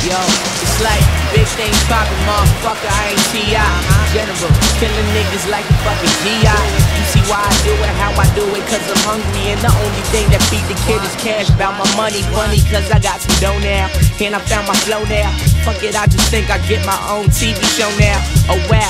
Yo, it's like big things poppin', motherfucker, I ain't T.I. General, killin' niggas like a fucking G.I. You see why I do it, how I do it, cause I'm hungry. And the only thing that feed the kid is cash. About my money, funny, cause I got some dough now. And I found my flow now. Fuck it, I just think I get my own TV show now. Oh wow,